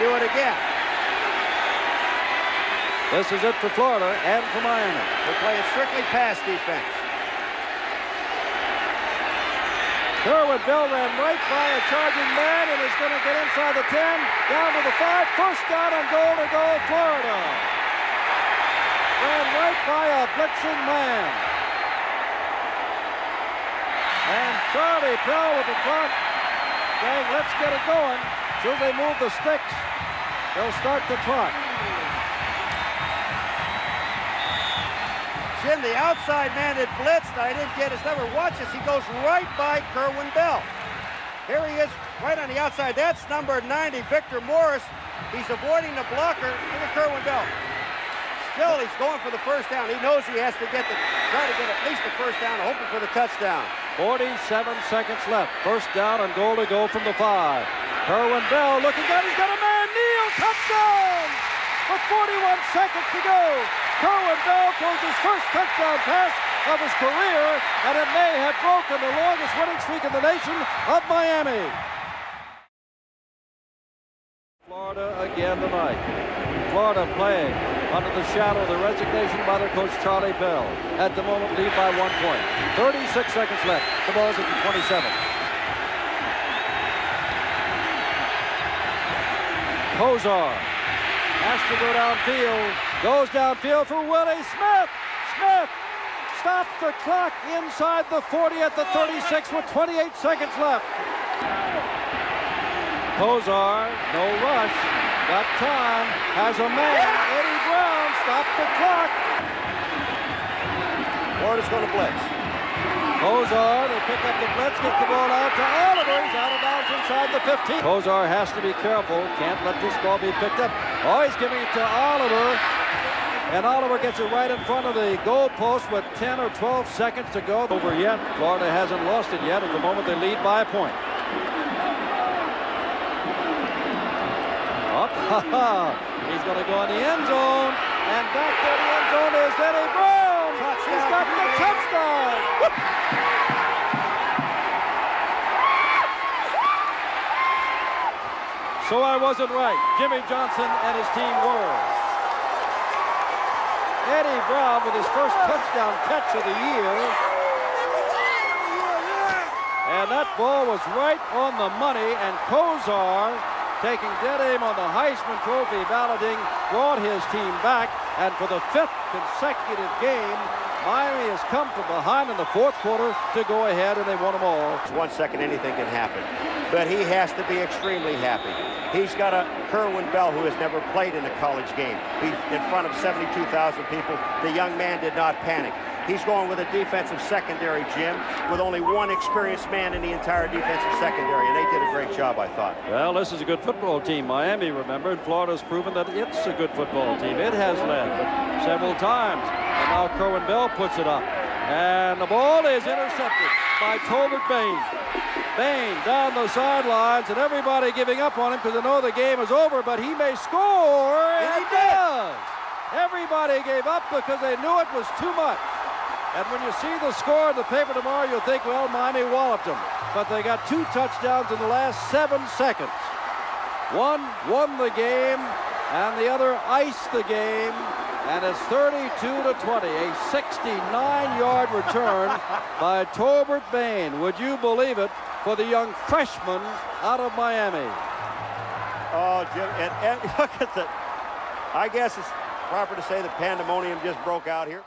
do it again. This is it for Florida and for Miami. They're playing strictly pass defense. Kerwin Bell ran right by a charging man and is going to get inside the 10, down to the 5, first down and goal to goal, Florida. Ran right by a blitzing man. And Charlie Pell with the front saying, let's get it going. Soon they move the sticks, they'll start the clock. Jim, the outside man that blitzed, I didn't get his number. Watch this. He goes right by Kerwin Bell. Here he is, right on the outside. That's number 90, Victor Morris. He's avoiding the blocker. Look at Kerwin Bell. Still, he's going for the first down. He knows he has to get the, try to get at least the first down, hoping for the touchdown. 47 seconds left. First down and goal to go from the five. Kerwin Bell looking down. He's got a man. Neal touchdown with 41 seconds to go. Kerwin Bell throws his first touchdown pass of his career, and it may have broken the longest winning streak in the nation of Miami. Florida again tonight. Florida playing under the shadow of the resignation by their coach Charlie Pell. At the moment, lead by one point. 36 seconds left. The ball's at the 27. Kosar has to go downfield. Goes downfield for Willie Smith. Smith stops the clock inside the 40 at the 36 with 28 seconds left. Kosar, no rush, got time, has a man. Eddie Brown stopped the clock. Florida's going to blitz. Kosar, they pick up the blitz, get the ball out to Oliver. He's out of bounds inside the 15. Kosar has to be careful. Can't let this ball be picked up. Oh, he's giving it to Oliver. And Oliver gets it right in front of the goal post with 10 or 12 seconds to go. Over yet. Florida hasn't lost it yet. At the moment, they lead by a point. Up. He's going to go in the end zone. And back to the end zone is Eddie Brown. Touchdown. He's got the touchdown. So I wasn't right. Jimmy Johnson and his team were. Eddie Brown with his first touchdown catch of the year. And that ball was right on the money, and Kosar, taking dead aim on the Heisman Trophy balloting, brought his team back. And for the fifth consecutive game, Miami has come from behind in the fourth quarter to go ahead, and they won them all. One second, anything can happen. But he has to be extremely happy. He's got a Kerwin Bell who has never played in a college game. He's in front of 72,000 people. The young man did not panic. He's going with a defensive secondary, Jim, with only one experienced man in the entire defensive secondary, and they did a great job, I thought. Well, this is a good football team. Miami, remember, and Florida's proven that it's a good football team. It has led several times. And now Kerwin Bell puts it up. And the ball is intercepted by Tolbert Bain. Bain down the sidelines, and everybody giving up on him because they know the game is over, but he may score, and, And he he does. Everybody gave up because they knew it was too much. And when you see the score in the paper tomorrow, you'll think, well, Miami walloped them. But they got two touchdowns in the last seven seconds. One won the game, and the other iced the game. And it's 32 to 20, a 69-yard return by Tolbert Bain. Would you believe it for the young freshman out of Miami? Oh, Jim, and, and look at that. I guess it's proper to say the pandemonium just broke out here.